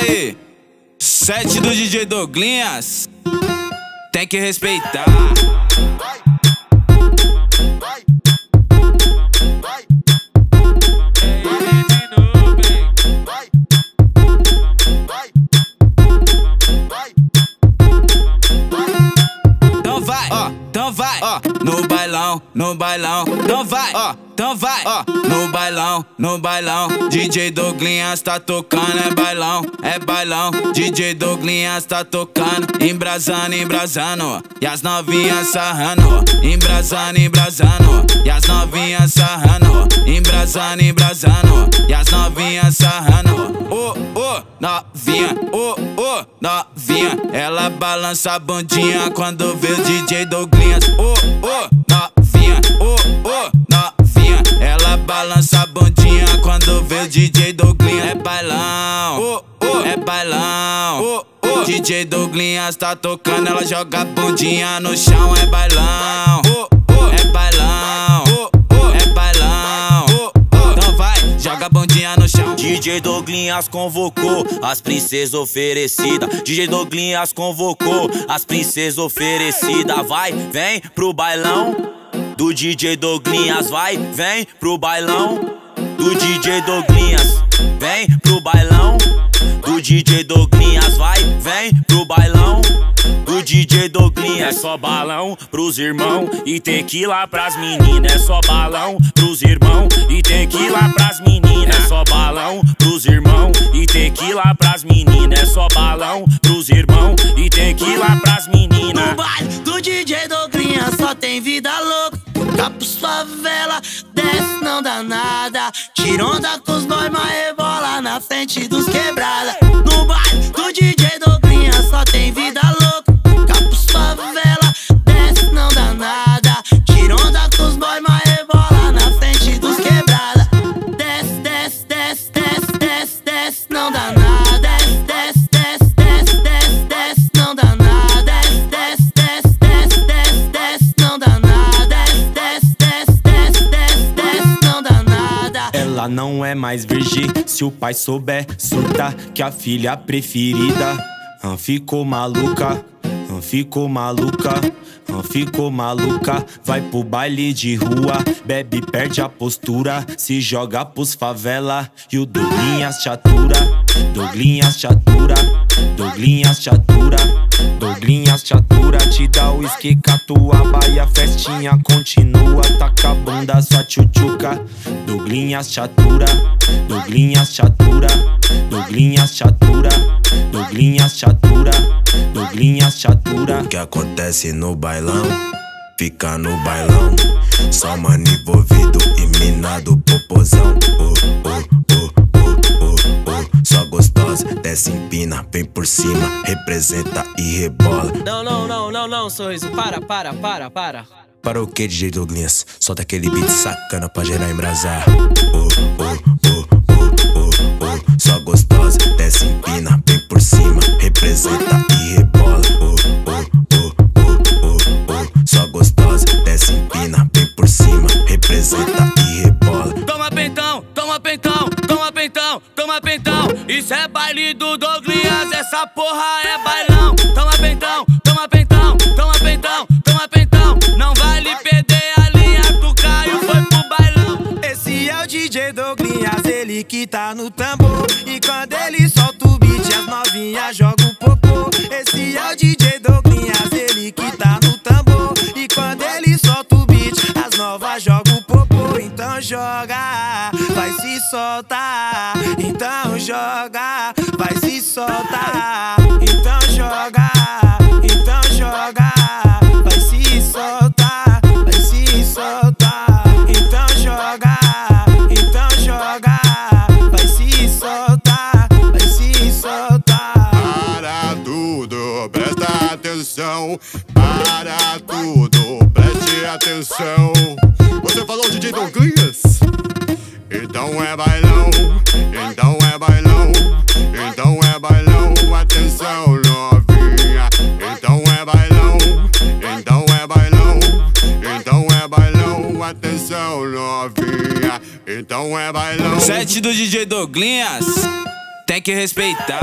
Aí, sete do DJ Douglinhas. Tem que respeitar. Bailão, no bailão, então vai, ó, então vai, ó, no bailão, no bailão. DJ Douglinhas tá tocando, é bailão, é bailão. DJ Douglinhas tá tocando, embrasando, embrasando. E as novinhas sarrando, embrasando, embrasando. E as novinhas sarrando, embrasando, embrasando. Balança a bundinha quando vê o DJ Douglinhas, ô, ô, novinha, ô, ô, novinha. Ela balança a bundinha quando vê o DJ Douglinhas. É bailão, ô, ô, é bailão, ô, ô. DJ Douglinhas tá tocando, ela joga bundinha no chão. É bailão, DJ Douglinhas convocou as princesas oferecidas. DJ Douglinhas convocou as princesas oferecidas. Vai, vem pro bailão do DJ Douglinhas. Vai, vem pro bailão do DJ Douglinhas. Vem pro bailão do DJ Douglinhas. Vai, vem pro bailão do DJ Douglinhas. É só balão pros irmãos e tequila pras meninas. É só balão pros irmãos e tequila pras meninas. Tequila pras meninas. É só balão pros irmãos e tequila pras meninas. No baile do DJ Douglinha só tem vida louca. Capos favela, desce não dá nada. Tira onda com os boys, mas rebola na frente dos quebrada. Ela não é mais virgem, se o pai souber, surta que a filha preferida ah, ficou maluca, ah, ficou maluca, ah, ficou maluca. Vai pro baile de rua, bebe, perde a postura, se joga pros favela e o Douglinhas chatura, Douglinhas chatura, Douglinhas chatura. Douglinhas chatura, te dá o esque catuaba e a festinha continua. Taca a sua tchutchuca. Douglinhas chatura, Douglinhas chatura, Douglinhas chatura, Douglinhas chatura, Douglinhas chatura. O que acontece no bailão? Fica no bailão. Só mano envolvido e minado popozão. Oh, oh, gostosa, desce empina, vem por cima, representa e rebola. Não, não, não, não, não, sorriso. Para, para, para, para. Para o que, DJ Douglas? Solta aquele beat sacana pra gerar embrasar. Oh, oh, É baile do Douglinhas, essa porra é bailão. Toma pentão, toma pentão, toma pentão, toma pentão. Não vale perder a linha, tu caiu, foi pro bailão. Esse é o DJ Douglinhas, ele que tá no tambor. E quando ele solta o beat, as novinhas jogam o popô. Esse é o DJ Douglinhas, Então joga, vai se soltar. Então joga, vai se soltar. Então joga, então joga, vai se soltar, vai se soltar. Então joga, então joga, vai se soltar, vai se soltar. Para tudo, presta atenção. Para tudo, preste atenção. Você falou DJ Douglas? Então é bailão, então é bailão, então é bailão. Atenção, novinha. Então é bailão, então é bailão, então é bailão. Atenção, novinha. Então é bailão. Sete do DJ Douglinhas. tem que respeitar.